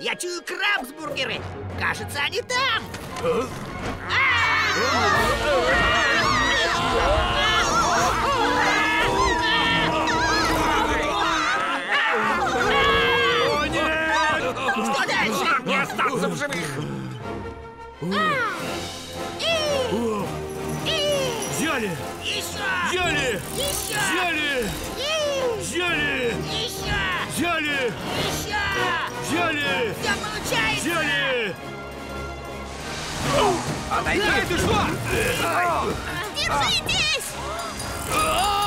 Я чую крабсбургеры! Кажется, они там! Что дальше? Не остаться в живых! Взяли! Еще! Взяли! Еще! Взяли! Взяли! Еще! Взяли! Еще! Сзади! Все получается! Сзади! Отойди! Ты что? Держитесь! А!